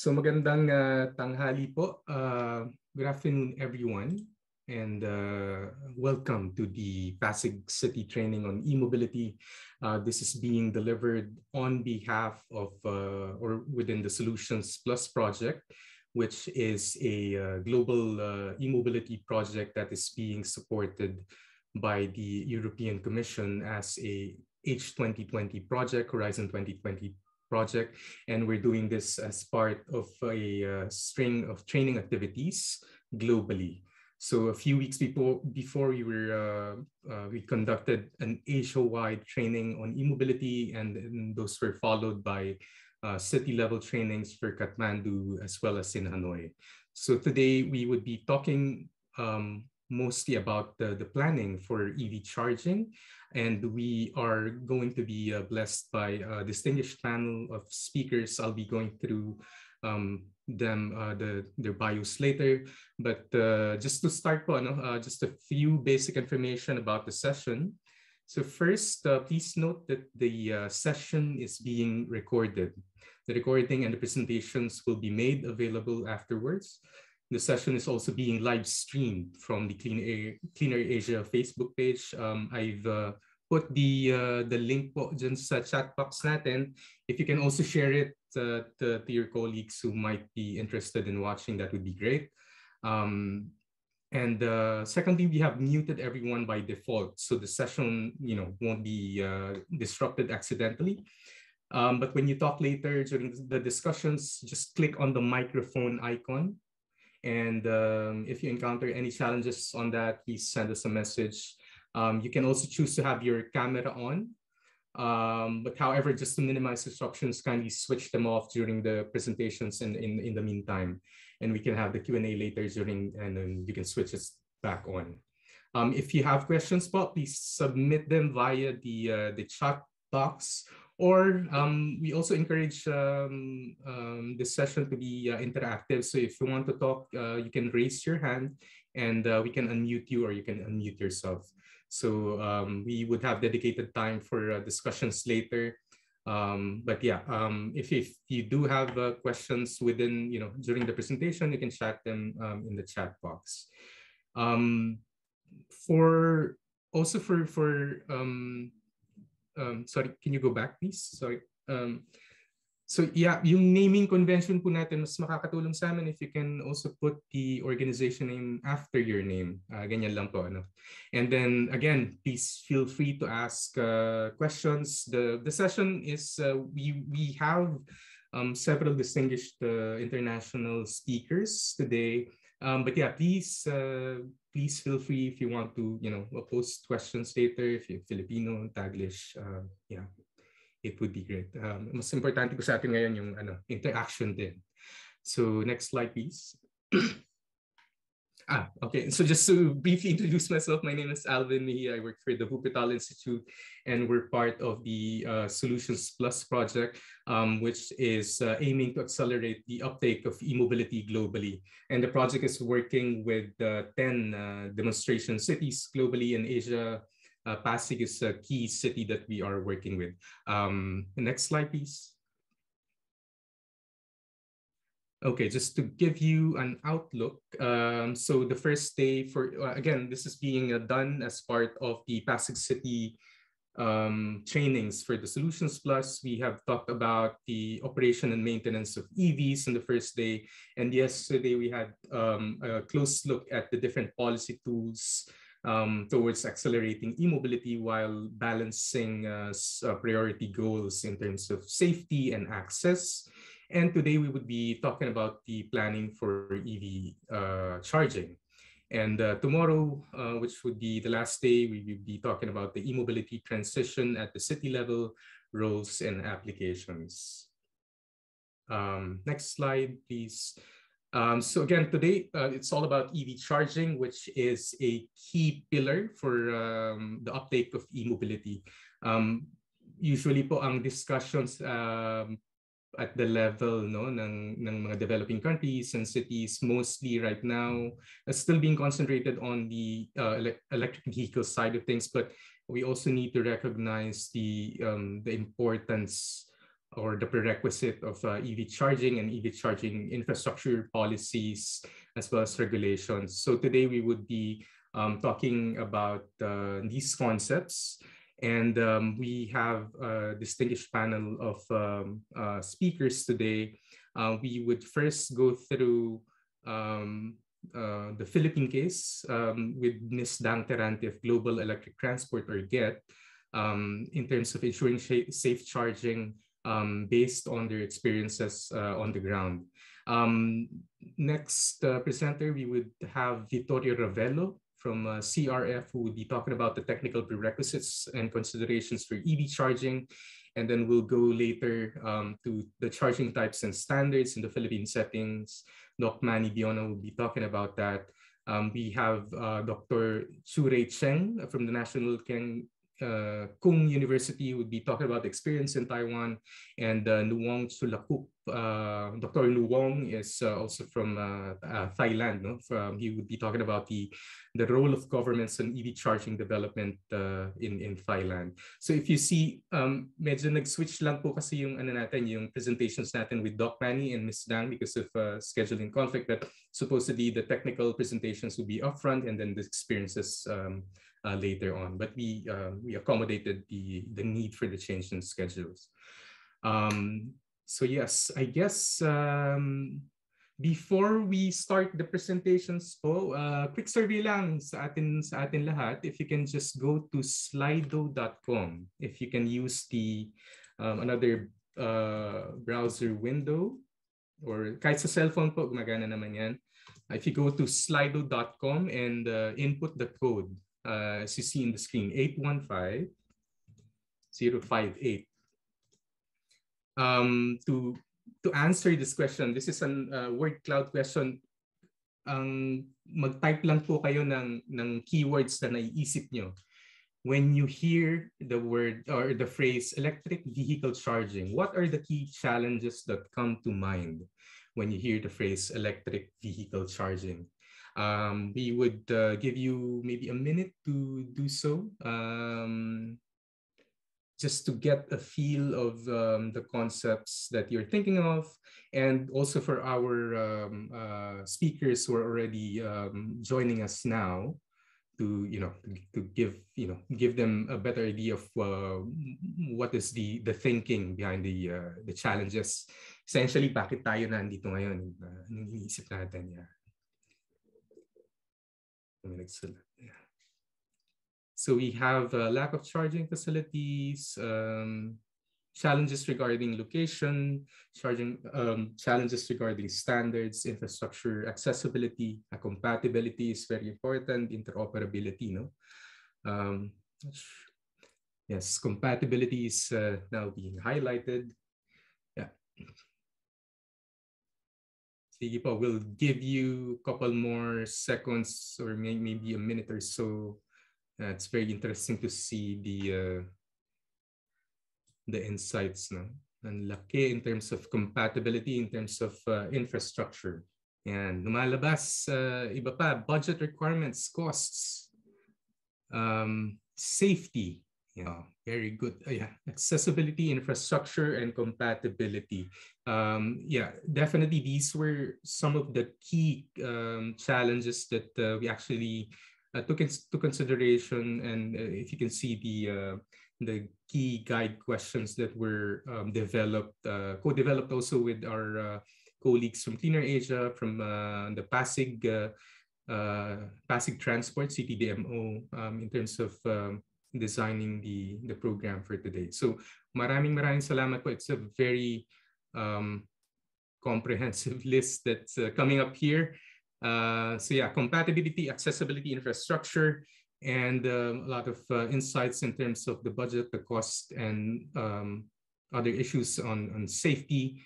So magandang uh, tanghali po. Uh, good afternoon, everyone. And uh, welcome to the Pasig City Training on E-Mobility. Uh, this is being delivered on behalf of or within the Solutions Plus project, which is a global e-mobility project that is being supported by the European Commission as a H2020 project, Horizon 2020 project. And we're doing this as part of a uh, string of training activities globally. So a few weeks before, before we were, uh, uh, we conducted an Asia-wide training on e-mobility and, and, those were followed by uh, city-level trainings for Kathmandu as well as in Hanoi. So today we would be talking um, mostly about the, the planning for EV charging. And we are going to be uh, blessed by a distinguished panel of speakers. I'll be going through um, them, uh, the, their bios later. But uh, just to start, po, uh, just a few basic information about the session. So first, uh, please note that the uh, session is being recorded. The recording and the presentations will be made available afterwards. The session is also being live streamed from the Clean Air, Cleaner Asia Facebook page. Um, I've uh, put the uh, the link po dyan chat box natin. If you can also share it uh, to, to your colleagues who might be interested in watching, that would be great. Um, and uh, secondly, we have muted everyone by default, so the session, you know, won't be uh, disrupted accidentally. Um, but when you talk later during the discussions, just click on the microphone icon and um, if you encounter any challenges on that, please send us a message. Um, you can also choose to have your camera on. Um, but however, just to minimize disruptions, kindly switch them off during the presentations and in, in the meantime. And we can have the Q&A later during, and then you can switch it back on. Um, if you have questions, please submit them via the, uh, the chat box or um, we also encourage um, um, this session to be uh, interactive. So if you want to talk, uh, you can raise your hand and uh, we can unmute you or you can unmute yourself. So um, we would have dedicated time for uh, discussions later. Um, but yeah, um, if, if you do have uh, questions within, you know, during the presentation, you can chat them in the chat box. for also for, for um, sorry, can you go back please? Sorry. Um, so yeah, yung naming convention po natin, mas makakatulong sa amin if you can also put the organization name after your name. Uh, ganyan lang po. Ano? And then again, please feel free to ask uh, questions. The, the session is, uh, we, we have um, several distinguished uh, international speakers today. Um, but yeah, please uh, please feel free if you want to, you know, post questions later if you're Filipino, Taglish, uh, yeah, it would be great. Um, mas importante ko sa atin ngayon yung ano, interaction din. So next slide, please. Ah, okay. So just to briefly introduce myself, my name is Alvin. I work for the Wuppertal Institute, and we're part of the uh, Solutions Plus project, um, which is uh, aiming to accelerate the uptake of e-mobility globally. And the project is working with uh, 10 uh, demonstration cities globally in Asia. Uh, Pasig is a key city that we are working with. Um, next slide, please. Okay, just to give you an outlook. Um, so the first day for, uh, again, this is being uh, done as part of the Pasig City um, trainings for the Solutions Plus. We have talked about the operation and maintenance of EVs in the first day. And yesterday we had um, a close look at the different policy tools um, towards accelerating e-mobility while balancing uh, uh priority goals in terms of safety and access. And today we would be talking about the planning for EV uh, charging. And uh, tomorrow, uh, which would be the last day, we will be talking about the e-mobility transition at the city level, roles and applications. Um, next slide, please. Um, so again, today uh, it's all about EV charging, which is a key pillar for um, the uptake of e-mobility. Um, usually po ang discussions um, at the level no ng ng mga developing countries and cities mostly right now it's still being concentrated on the uh, electric vehicle side of things but we also need to recognize the um, the importance or the prerequisite of uh, EV charging and EV charging infrastructure policies as well as regulations. So today we would be um, talking about uh, these concepts and um, we have a distinguished panel of um, uh, speakers today. Uh, we would first go through um, uh, the Philippine case um, with Ms. Dang Terante of Global Electric Transport or GET um, in terms of ensuring safe charging um, based on their experiences uh, on the ground. Next uh, presenter, we would have Vittorio Ravello from uh, CRF, who will be talking about the technical prerequisites and considerations for EV charging. And then we'll go later um, to the charging types and standards in the Philippine settings. Doc Manny Biona will be talking about that. Um, we have uh, Dr. Chu-Rei Cheng from the National Keng uh, Kung University would be talking about experience in Taiwan, and uh, Nuwong Chollacoop, uh, Dr. Nuwong is uh, also from uh, uh, Thailand. No? From, he would be talking about the, the role of governments in EV charging development in, in Thailand. So if you see, um, medyo nag-switch lang po kasi yung, ano natin, yung presentations natin with Doc Manny and Ms. Dang because of scheduling conflict, but supposedly the technical presentations will be upfront and then the experiences um, uh, later on. But we uh, we accommodated the the need for the change in schedules. Um, so yes, I guess um, before we start the presentations po, uh, quick survey lang sa atin, sa atin lahat. If you can just go to slido.com. If you can use the um, another uh, browser window or kahit sa cellphone po, gumagana naman yan. If you go to slido.com and uh, input the code uh, as you see in the screen, 815-058. Um, to, to answer this question, this is a uh, word cloud question. Ang mag-type lang po kayo ng, ng keywords na naiisip nyo when you hear the word or the phrase electric vehicle charging, what are the key challenges that come to mind when you hear the phrase electric vehicle charging? Um, we would uh, give you maybe a minute to do so, um, just to get a feel of um, the concepts that you're thinking of, and also for our um, uh, speakers who are already um, joining us now, to you know to, give you know give them a better idea of uh, what is the the thinking behind the uh, the challenges. Essentially bakit tayo nandito ngayon? Uh, iniisip natin? Yeah so we have a lack of charging facilities, um, challenges regarding location, charging um, challenges regarding standards, infrastructure, accessibility, compatibility is very important, interoperability, no? Um, yes, compatibility is uh, now being highlighted. Yeah. Sige we'll give you a couple more seconds or may, maybe a minute or so. Uh, it's very interesting to see the uh, the insights no? Ang laki in terms of compatibility, in terms of uh, infrastructure. And lumalabas, uh, iba pa, budget requirements, costs, um, safety, yeah, very good. Uh, yeah, accessibility, infrastructure, and compatibility. Um, yeah, definitely these were some of the key um, challenges that uh, we actually uh, took into consideration. And uh, if you can see the uh, the key guide questions that were um, developed, uh, co-developed also with our colleagues from Clean Air Asia, from the Pasig. Pasig Transport, CTDMO, um, in terms of um, designing the, the program for today. So maraming maraming salamat po. It's a very um, comprehensive list that's uh, coming up here. Uh, so yeah, compatibility, accessibility, infrastructure, and um, a lot of uh, insights in terms of the budget, the cost, and um, other issues on, on safety,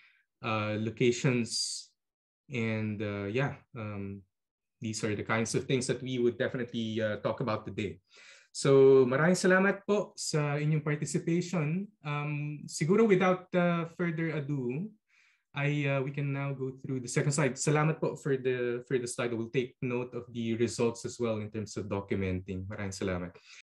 uh, locations, and uh, yeah, um, these are the kinds of things that we would definitely uh, talk about today. So maraming salamat po sa inyong participation. Um, siguro without uh, further ado, I uh, we can now go through the second slide. Salamat po for the for the slide. We'll take note of the results as well in terms of documenting. Maraming salamat.